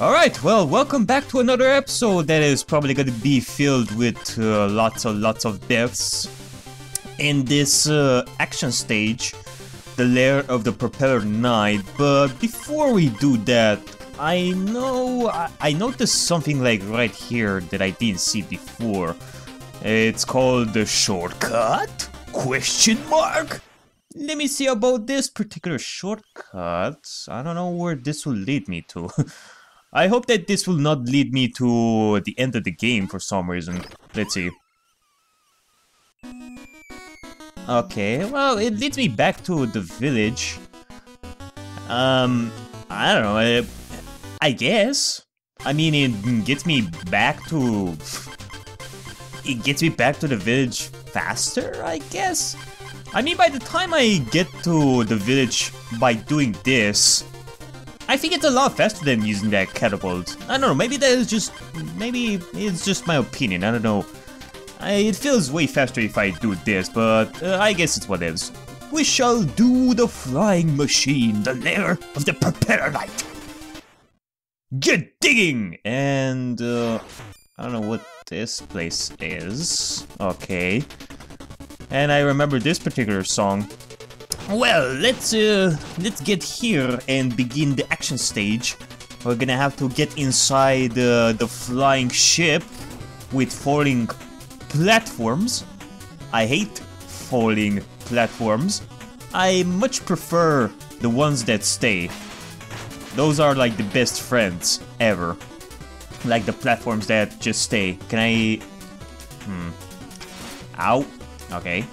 Alright, well, welcome back to another episode that is probably going to be filled with uh, lots and lots of deaths. In this uh, action stage, the lair of the Propeller Knight, but before we do that, I know I, I noticed something like right here that I didn't see before. It's called the shortcut? Question mark? Let me see about this particular shortcut. I don't know where this will lead me to. I hope that this will not lead me to the end of the game for some reason. Let's see. Okay, well, it leads me back to the village. Um, I don't know, I, I guess. I mean, it gets me back to... It gets me back to the village faster, I guess? I mean, by the time I get to the village by doing this, I think it's a lot faster than using that catapult. I don't know, maybe that is just... Maybe it's just my opinion, I don't know. I, it feels way faster if I do this, but uh, I guess it's what is. We shall do the flying machine, the lair of the propeller knight. Get digging! And, uh, I don't know what this place is. Okay. And I remember this particular song. Well, let's uh, let's get here and begin the action stage. We're gonna have to get inside uh, the flying ship with falling platforms. I hate falling platforms. I much prefer the ones that stay. Those are like the best friends ever. Like the platforms that just stay. Can I... Hmm. Ow. Okay.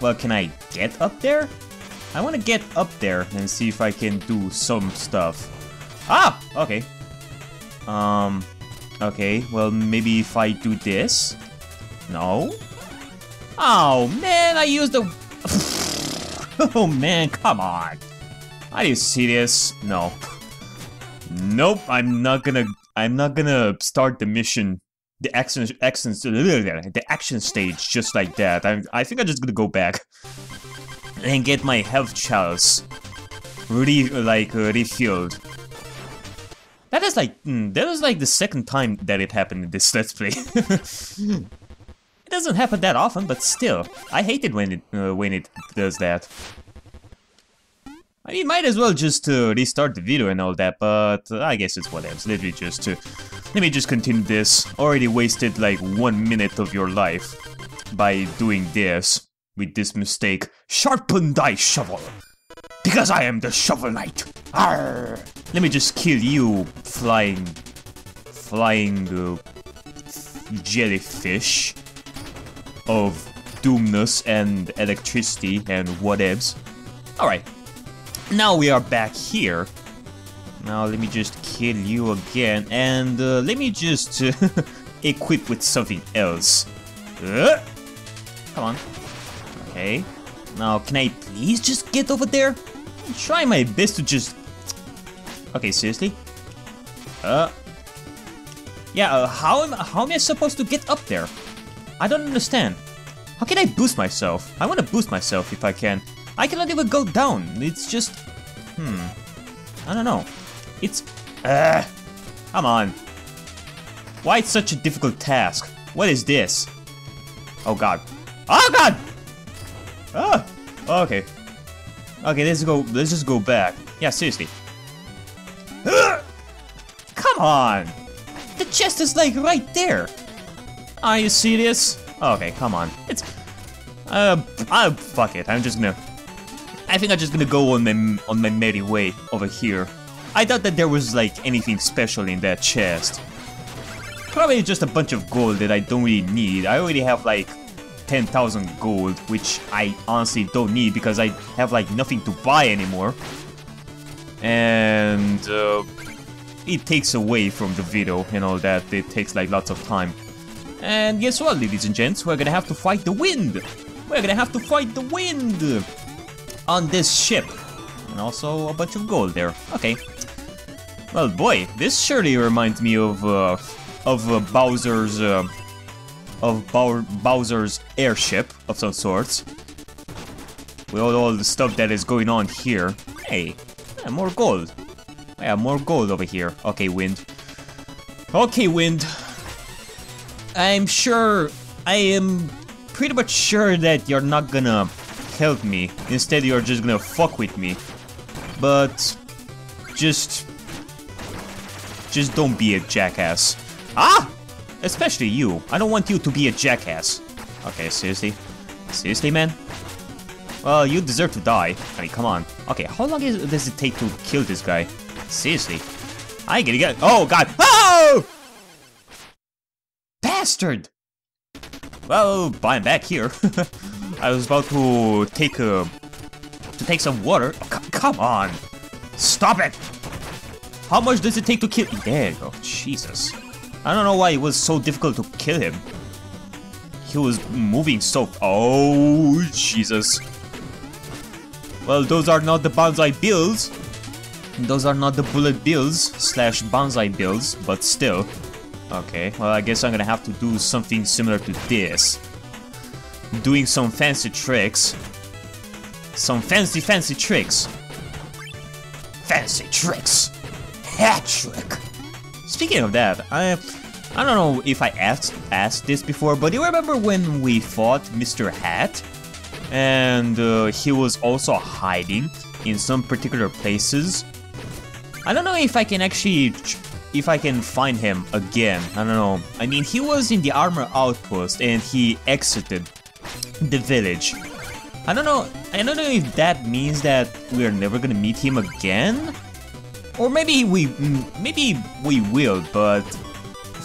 Well, can I get up there? I want to get up there and see if I can do some stuff. Ah! Okay. Um, okay, well, maybe if I do this? No? Oh, man, I used the... oh, man, come on. Are you serious? No. Nope, I'm not gonna... I'm not gonna start the mission the action, action, the action stage just like that. I, I think I'm just gonna go back and get my health chalice re like uh, refilled. That is like mm, that is like the second time that it happened in this let's play. it doesn't happen that often, but still, I hate it when it uh, when it does that. I mean, might as well just uh, restart the video and all that, but uh, I guess it's whatever. Let me just uh, let me just continue this. Already wasted like one minute of your life by doing this with this mistake. Sharpen thy shovel, because I am the Shovel Knight. Arr! Let me just kill you, flying, flying uh, jellyfish of doomness and electricity and whatevs. Alright, now we are back here. Now let me just kill you again and uh, let me just equip with something else. Uh, come on. Okay. Now can I please just get over there? I'm trying my best to just... Okay, seriously? Uh... Yeah, uh, how, am, how am I supposed to get up there? I don't understand. How can I boost myself? I want to boost myself if I can. I cannot even go down. It's just... Hmm. I don't know. It's... Uh, come on. Why it's such a difficult task? What is this? Oh god. Oh god! Ah! Okay. Okay, let's go. Let's just go back. Yeah, seriously. Come on! The chest is like right there. Are you serious? Okay, come on. It's... Uh, uh, fuck it. I'm just gonna I think I'm just gonna go on my on my merry way over here. I thought that there was like anything special in that chest. Probably just a bunch of gold that I don't really need. I already have like 10,000 gold, which I honestly don't need because I have like nothing to buy anymore. And uh, it takes away from the video and all that. It takes like lots of time. And guess what, ladies and gents? We're gonna have to fight the wind. We're gonna have to fight the wind on this ship. And also a bunch of gold there. Okay. Well, boy, this surely reminds me of uh, of uh, Bowser's uh, of Bowser's airship of some sorts. With all, all the stuff that is going on here. Hey, yeah, more gold. Yeah, more gold over here. Okay, wind. Okay, wind. I'm sure... I am pretty much sure that you're not gonna help me. Instead, you're just gonna fuck with me. But... Just... Just don't be a jackass. Ah! Especially you. I don't want you to be a jackass. Okay, seriously? Seriously, man? Well, you deserve to die. I mean, come on. Okay, how long is, does it take to kill this guy? Seriously. I gonna get- Oh, God! Oh! Bastard! Well, I'm back here. I was about to take a... To take some water. Oh, come on! Stop it! How much does it take to kill- There you go. Jesus. I don't know why it was so difficult to kill him. He was moving so... Oh, Jesus. Well, those are not the Banzai Bills. Those are not the Bullet Bills slash Banzai Bills, but still. Okay, well, I guess I'm gonna have to do something similar to this. Doing some fancy tricks. Some fancy, fancy tricks. Fancy tricks. Hat trick. Speaking of that, I I don't know if I asked asked this before, but you remember when we fought Mr. Hat? And uh, he was also hiding in some particular places. I don't know if I can actually if I can find him again. I don't know. I mean, he was in the armor outpost and he exited the village. I don't know. I don't know if that means that we're never gonna meet him again, or maybe we maybe we will. But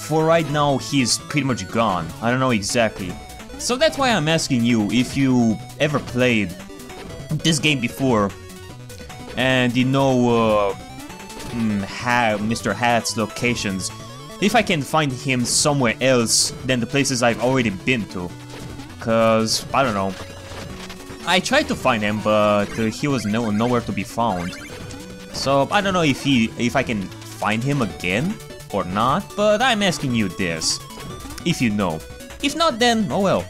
for right now, he's pretty much gone. I don't know exactly. So that's why I'm asking you if you ever played this game before and you know uh, mm, ha Mr. Hat's locations. If I can find him somewhere else than the places I've already been to. Cause, I don't know. I tried to find him, but uh, he was no nowhere to be found. So, I don't know if he if I can find him again or not, but I'm asking you this. If you know. If not, then, oh well.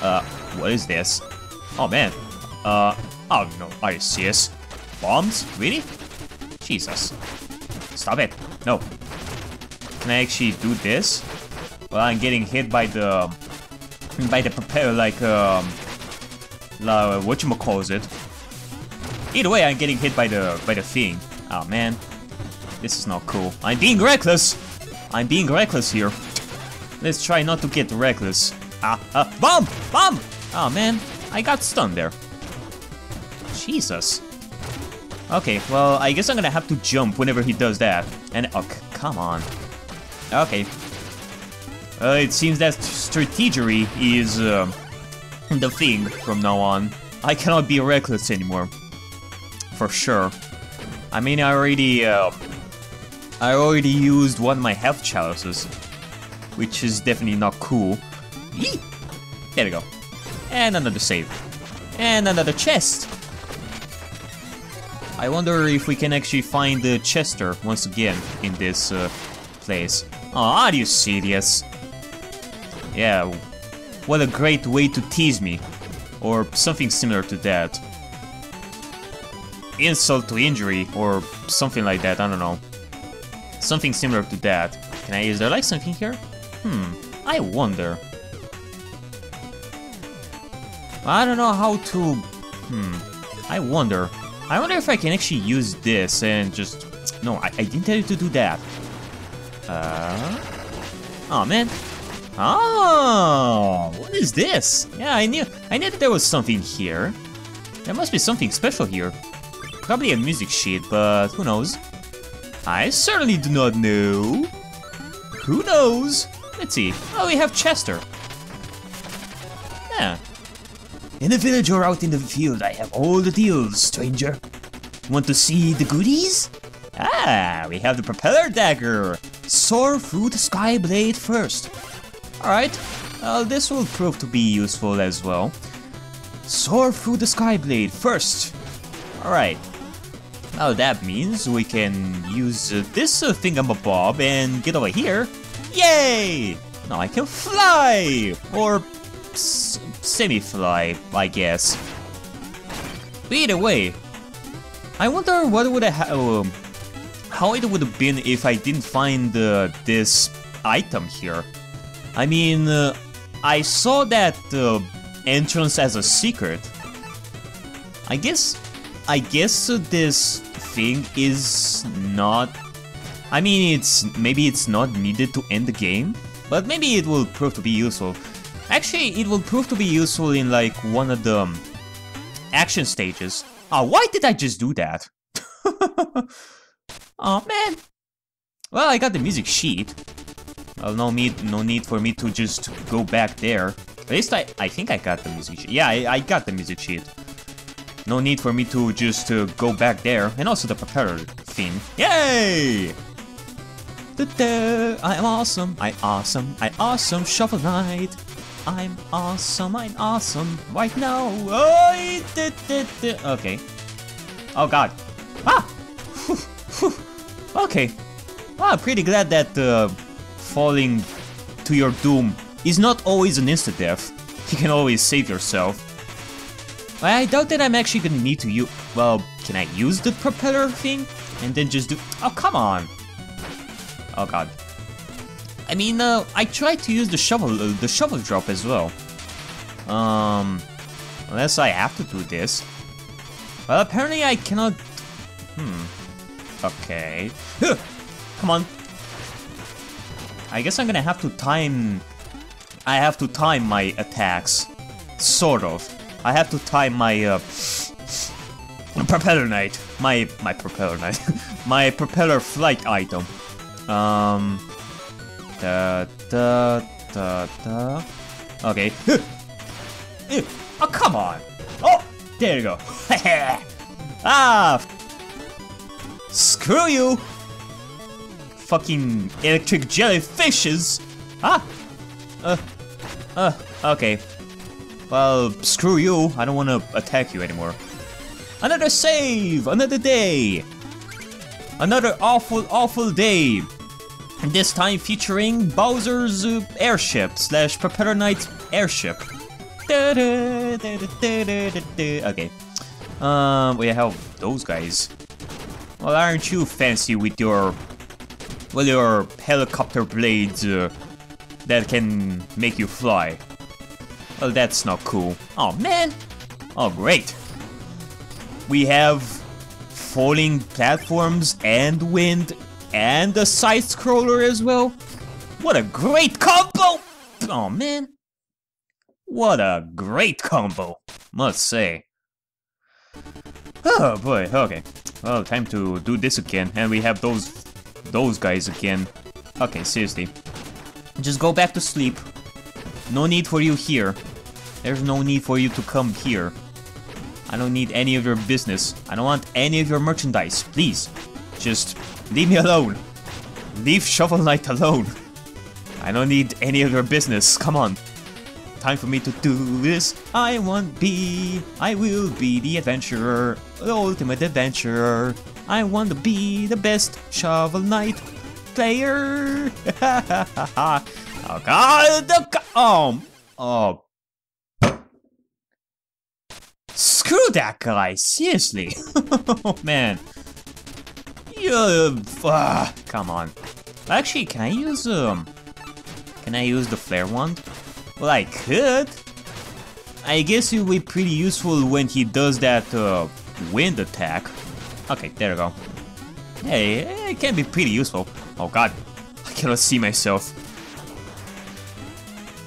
Uh, what is this? Oh man. Uh, oh no, are you serious? Bombs? Really? Jesus. Stop it. No. Can I actually do this? Well, I'm getting hit by the... By the propeller, like, um... La, whatchamacalls it. Either way, I'm getting hit by the by the thing. Oh man. This is not cool. I'm being reckless! I'm being reckless here. Let's try not to get reckless. Ah, ah, bomb! Bomb! Oh man, I got stunned there. Jesus. Okay, well, I guess I'm gonna have to jump whenever he does that. And, oh, come on. Okay. Uh, it seems that strategery is uh, the thing from now on. I cannot be reckless anymore. For sure. I mean, I already, uh, I already used one of my health chalices, which is definitely not cool. Yee! There we go. And another save. And another chest. I wonder if we can actually find the Chester once again in this uh, place. Are you serious? Yeah, what a great way to tease me. Or something similar to that. Insult to injury, or something like that, I don't know. Something similar to that. Can I, is there like something here? Hmm, I wonder. I don't know how to... Hmm, I wonder. I wonder if I can actually use this and just... No, I, I didn't tell you to do that. Uh... Oh, man. Oh, what is this? Yeah, I knew I knew that there was something here. There must be something special here. Probably a music sheet, but who knows? I certainly do not know. Who knows? Let's see. Oh, we have Chester. Yeah. In the village or out in the field, I have all the deals, stranger. Want to see the goodies? Ah, we have the propeller dagger. Soar through the sky blade first. Alright, well, this will prove to be useful as well. Soar through the sky blade first. Alright. Now that means we can use uh, this uh, thingamabob and get over here. Yay! Now I can fly! Or semi-fly, I guess. But either way, I wonder what would I have... Um, how it would have been if I didn't find uh, this item here. I mean, uh, I saw that uh, entrance as a secret. I guess, I guess uh, this is not. I mean, it's maybe it's not needed to end the game, but maybe it will prove to be useful. Actually, it will prove to be useful in like one of the um, action stages. Oh, why did I just do that? oh man. Well, I got the music sheet. Well, no need, no need for me to just go back there. At least I, I think I got the music sheet. Yeah, I, I got the music sheet. No need for me to just uh, go back there. And also the propeller theme. Yay! I'm awesome, I'm awesome, I'm awesome, Shovel Knight. I'm awesome, I'm awesome, right now. Oh, okay. Oh god. Ah! okay. I'm pretty glad that uh, falling to your doom is not always an instant death. You can always save yourself. I doubt that I'm actually gonna need to use... Well, can I use the propeller thing? And then just do... Oh, come on! Oh god. I mean, uh, I tried to use the shovel, uh, the shovel drop as well. Um, unless I have to do this. Well, apparently I cannot... Hmm. Okay. Come on. I guess I'm gonna have to time... I have to time my attacks. Sort of. I have to time my, uh... Propeller Knight. My, my Propeller Knight. my Propeller Flight item. Um... Da, da, da, da. Okay. oh, come on! Oh! There you go. ah! Screw you! fucking electric jellyfishes! Ah! Uh, uh, okay. Well, screw you, I don't want to attack you anymore. Another save! Another day! Another awful, awful day! And This time featuring Bowser's uh, airship slash Propeller Knight airship. Okay. Um, we have those guys. Well, aren't you fancy with your well, your helicopter blades uh, that can make you fly. Well, that's not cool. Oh, man! Oh, great! We have falling platforms and wind and a side-scroller as well. What a great combo! Oh, man. What a great combo, must say. Oh boy, okay. Well, time to do this again, and we have those those guys again. Okay, seriously. Just go back to sleep. No need for you here. There's no need for you to come here. I don't need any of your business. I don't want any of your merchandise. Please, just leave me alone. Leave Shovel Knight alone. I don't need any of your business. Come on. Time for me to do this. I want be. I will be the adventurer. The ultimate adventurer. I want to be the best Shovel Knight player. oh god, oh, oh, oh. Screw that guy, seriously. oh man. You, uh, come on. Actually, can I use, um, can I use the flare wand? Well, I could. I guess it would be pretty useful when he does that, uh, wind attack. Okay, there we go. Hey, it can be pretty useful. Oh god, I cannot see myself.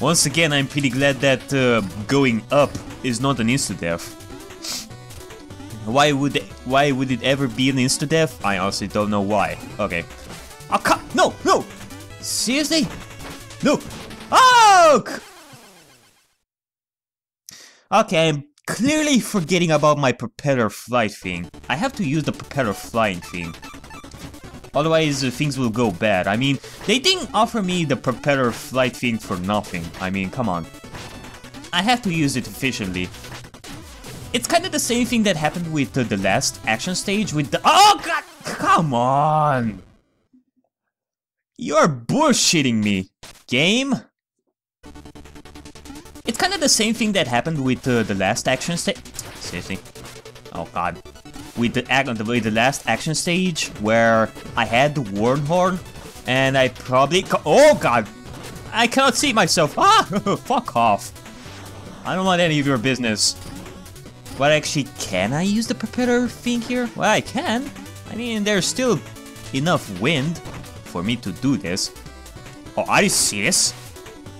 Once again, I'm pretty glad that uh, going up is not an insta-death. Why would why would it ever be an insta-death? I honestly don't know why. Okay. Oh, come! No! No! Seriously? No! Oh! Okay, I'm clearly forgetting about my propeller flight thing. I have to use the propeller flying thing. Otherwise, uh, things will go bad. I mean, they didn't offer me the propeller flight thing for nothing. I mean, come on. I have to use it efficiently. It's kind of the same thing that happened with uh, the last action stage with the- Oh god! Come on! You're bullshitting me. Game? It's kind of the same thing that happened with uh, the last action stage. Seriously? Oh god. With the with the last action stage where I had the War Horn, and I probably oh god, I cannot see myself. Ah, fuck off. I don't want any of your business. But actually, can I use the propeller thing here? Well, I can. I mean, there's still enough wind for me to do this. Oh, are you serious?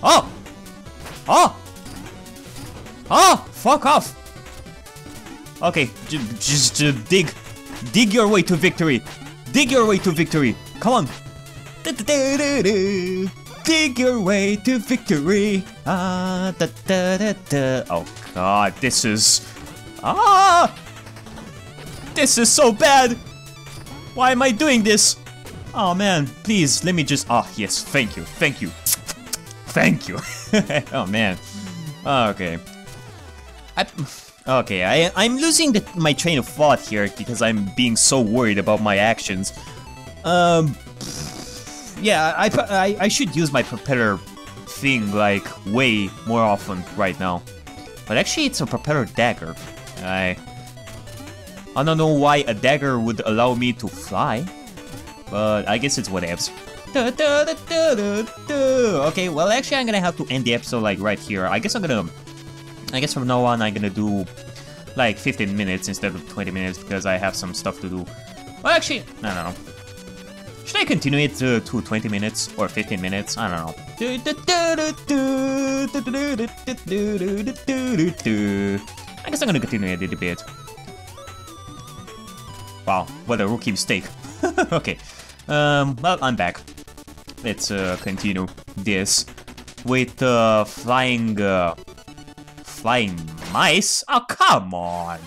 Oh! Oh! Oh! Fuck off! Okay, just dig. Dig your way to victory. Dig your way to victory. Come on. Dig your way to victory. Ah, da, da, da, da. Oh god, this is... Ah! This is so bad! Why am I doing this? Oh man, please, let me just... Ah, oh, yes, thank you, thank you. Thank you. oh man. Okay. I... Okay, I, I'm losing the, my train of thought here because I'm being so worried about my actions. Um, yeah, I, I, I should use my propeller thing, like, way more often right now. But actually, it's a propeller dagger. I... I don't know why a dagger would allow me to fly, but I guess it's whatevs. Okay, well actually I'm gonna have to end the episode like right here. I guess I'm gonna... I guess from now on I'm gonna do like 15 minutes instead of 20 minutes because I have some stuff to do. Well actually, I don't know. Should I continue it to, to 20 minutes or 15 minutes? I don't know. I guess I'm gonna continue it a little bit. Wow, what a rookie mistake. okay, um, well, I'm back. Let's uh, continue this with uh, flying, uh, flying mice? Oh, come on!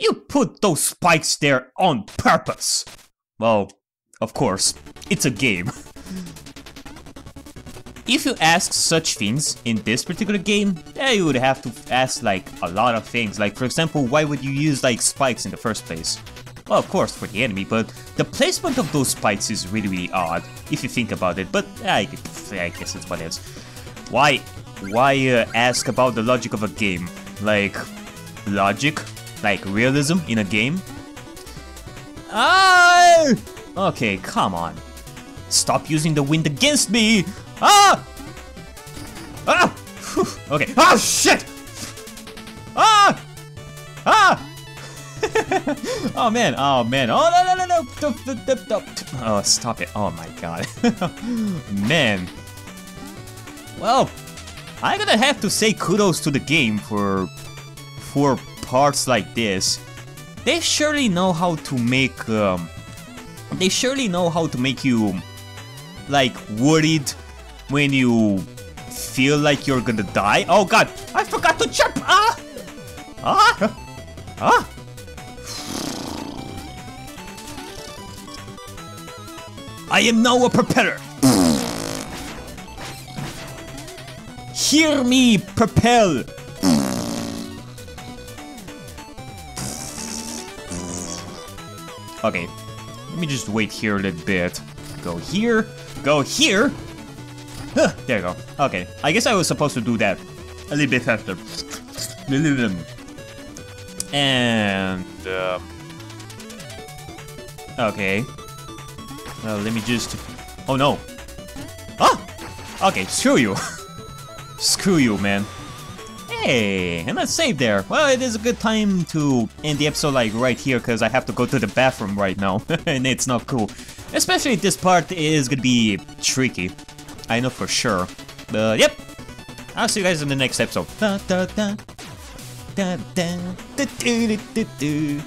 You put those spikes there on purpose! Well, of course, it's a game. If you ask such things in this particular game, yeah, you would have to ask like a lot of things. Like for example, why would you use like spikes in the first place? Well, of course, for the enemy, but the placement of those spikes is really, really odd, if you think about it, but I, I guess it's what it is. Why, why uh, ask about the logic of a game? Like, logic? Like realism in a game? Ah! Okay, come on. Stop using the wind against me! Ah! Ah! okay. Oh, shit! Ah! Ah! oh, man. Oh, man. Oh, no, no, no, no. Oh, stop it. Oh, my God. man. Well, I'm gonna have to say kudos to the game for, for parts like this. They surely know how to make, um, they surely know how to make you, like, worried when you feel like you're gonna die. Oh god, I forgot to jump! Ah! Ah! Ah! I am now a propeller! Hear me propel! Okay, let me just wait here a little bit. Go here, go here, there you go. Okay, I guess I was supposed to do that a little bit faster. And... Uh, okay. Let me just... Oh no. Ah! Okay, screw you. screw you, man. Hey, and let's save there. Well, it is a good time to end the episode like right here because I have to go to the bathroom right now and it's not cool. Especially this part is gonna be tricky. I know for sure. But yep, I'll see you guys in the next episode. Da, da, da. Da, da, da, do, do, do.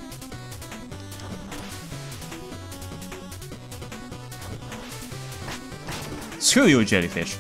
Screw you, jellyfish.